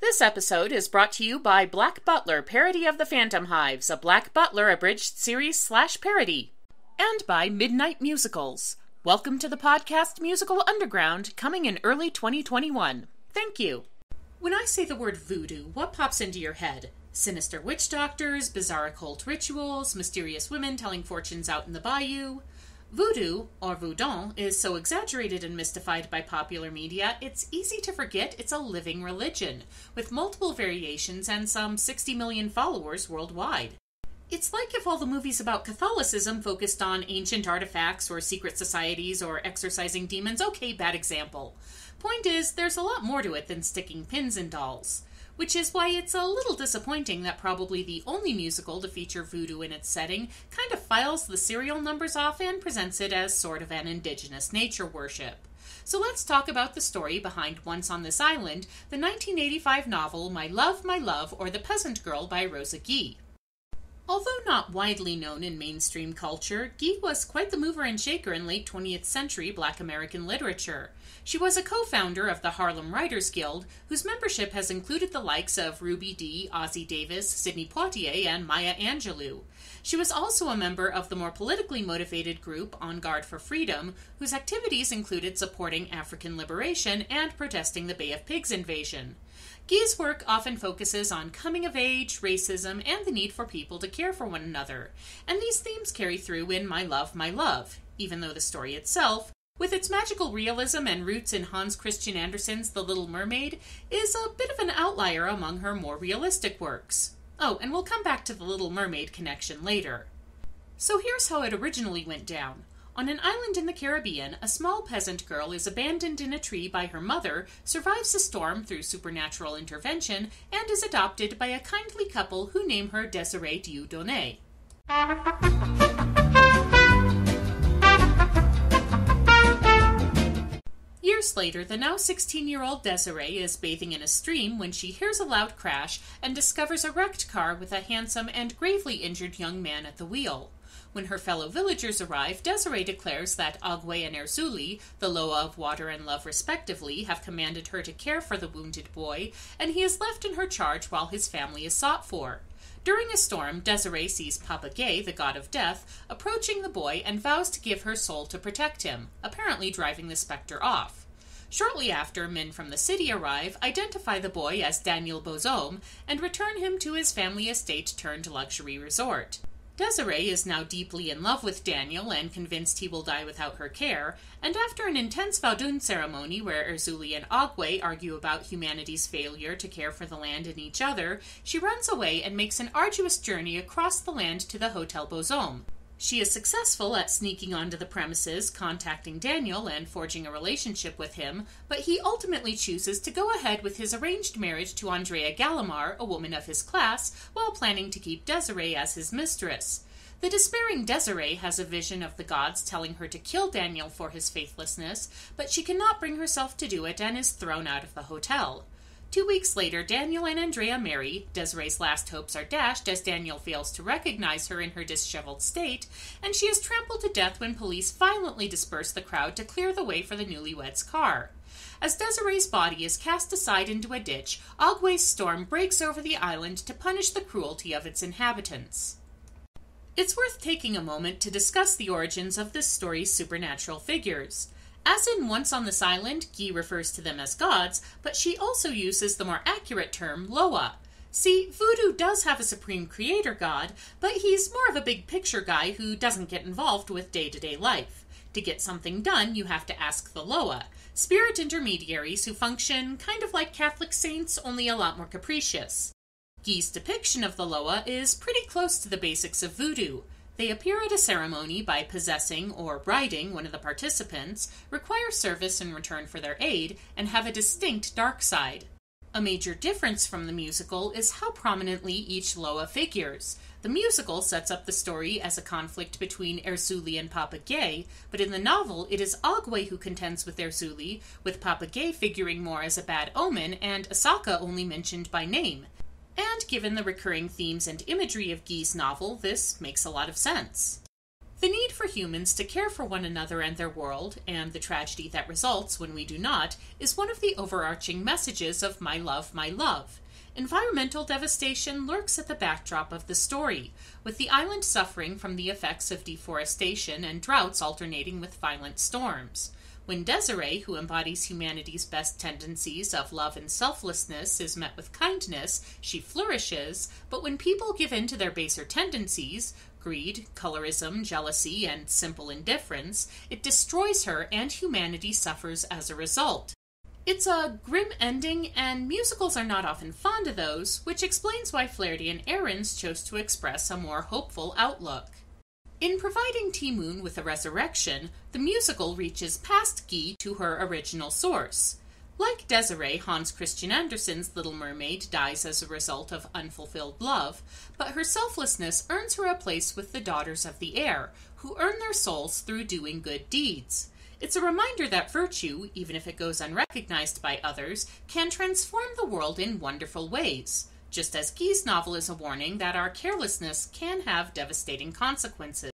This episode is brought to you by Black Butler, parody of the Phantomhives, a Black Butler abridged series slash parody, and by Midnight Musicals. Welcome to the podcast Musical Underground, coming in early 2021. Thank you. When I say the word voodoo, what pops into your head? Sinister witch doctors, bizarre occult rituals, mysterious women telling fortunes out in the bayou? Voodoo, or voodoo, is so exaggerated and mystified by popular media, it's easy to forget it's a living religion, with multiple variations and some 60 million followers worldwide. It's like if all the movies about Catholicism focused on ancient artifacts or secret societies or exorcising demons. Okay, bad example. Point is, there's a lot more to it than sticking pins in dolls which is why it's a little disappointing that probably the only musical to feature voodoo in its setting kind of files the serial numbers off and presents it as sort of an indigenous nature worship. So let's talk about the story behind Once on This Island, the 1985 novel My Love, My Love, or The Peasant Girl by Rosa Guy. Although not widely known in mainstream culture, Guy was quite the mover and shaker in late 20th century black American literature. She was a co founder of the Harlem Writers Guild, whose membership has included the likes of Ruby Dee, Ossie Davis, Sidney Poitier, and Maya Angelou. She was also a member of the more politically motivated group On Guard for Freedom, whose activities included supporting African liberation and protesting the Bay of Pigs invasion. Guy's work often focuses on coming of age, racism, and the need for people to care for one another, and these themes carry through in My Love, My Love, even though the story itself, with its magical realism and roots in Hans Christian Andersen's The Little Mermaid, is a bit of an outlier among her more realistic works. Oh, and we'll come back to the Little Mermaid connection later. So here's how it originally went down. On an island in the Caribbean, a small peasant girl is abandoned in a tree by her mother, survives a storm through supernatural intervention, and is adopted by a kindly couple who name her Desiree Dieudonné. Years later, the now 16 year old Desiree is bathing in a stream when she hears a loud crash and discovers a wrecked car with a handsome and gravely injured young man at the wheel. When her fellow villagers arrive, Desiree declares that Agwe and Erzuli, the Loa of water and love respectively, have commanded her to care for the wounded boy, and he is left in her charge while his family is sought for. During a storm, Desiree sees Papa Ge, the god of death, approaching the boy and vows to give her soul to protect him, apparently driving the specter off. Shortly after, men from the city arrive, identify the boy as Daniel Beauxhomme, and return him to his family estate turned luxury resort. Desiree is now deeply in love with Daniel and convinced he will die without her care, and after an intense Vaudoune ceremony where Erzulie and Agwe argue about humanity's failure to care for the land and each other, she runs away and makes an arduous journey across the land to the Hotel Beauxhomme. She is successful at sneaking onto the premises, contacting Daniel, and forging a relationship with him, but he ultimately chooses to go ahead with his arranged marriage to Andrea Gallimard, a woman of his class, while planning to keep Desiree as his mistress. The despairing Desiree has a vision of the gods telling her to kill Daniel for his faithlessness, but she cannot bring herself to do it and is thrown out of the hotel. Two weeks later, Daniel and Andrea marry. Desiree's last hopes are dashed as Daniel fails to recognize her in her disheveled state, and she is trampled to death when police violently disperse the crowd to clear the way for the newlyweds' car. As Desiree's body is cast aside into a ditch, Agwe's storm breaks over the island to punish the cruelty of its inhabitants. It's worth taking a moment to discuss the origins of this story's supernatural figures. As in Once on this Island, Guy refers to them as gods, but she also uses the more accurate term Loa. See, voodoo does have a supreme creator god, but he's more of a big picture guy who doesn't get involved with day to day life. To get something done, you have to ask the Loa, spirit intermediaries who function kind of like Catholic saints, only a lot more capricious. Guy's depiction of the Loa is pretty close to the basics of voodoo. They appear at a ceremony by possessing or riding one of the participants, require service in return for their aid, and have a distinct dark side. A major difference from the musical is how prominently each Loa figures. The musical sets up the story as a conflict between Erzuli and Papa Ge, but in the novel it is Agwe who contends with Erzuli, with Papa Ge figuring more as a bad omen and Asaka only mentioned by name. And given the recurring themes and imagery of Guy's novel, this makes a lot of sense. The need for humans to care for one another and their world, and the tragedy that results when we do not, is one of the overarching messages of My Love, My Love. Environmental devastation lurks at the backdrop of the story, with the island suffering from the effects of deforestation and droughts alternating with violent storms. When Desiree, who embodies humanity's best tendencies of love and selflessness, is met with kindness, she flourishes, but when people give in to their baser tendencies, greed, colorism, jealousy, and simple indifference, it destroys her and humanity suffers as a result. It's a grim ending, and musicals are not often fond of those, which explains why Flaherty and Ahrens chose to express a more hopeful outlook. In providing Ti Moune with a resurrection, the musical reaches past Guy to her original source. Like Desiree, Hans Christian Andersen's Little Mermaid dies as a result of unfulfilled love, but her selflessness earns her a place with the daughters of the air, who earn their souls through doing good deeds. It's a reminder that virtue, even if it goes unrecognized by others, can transform the world in wonderful ways, just as Guy's novel is a warning that our carelessness can have devastating consequences.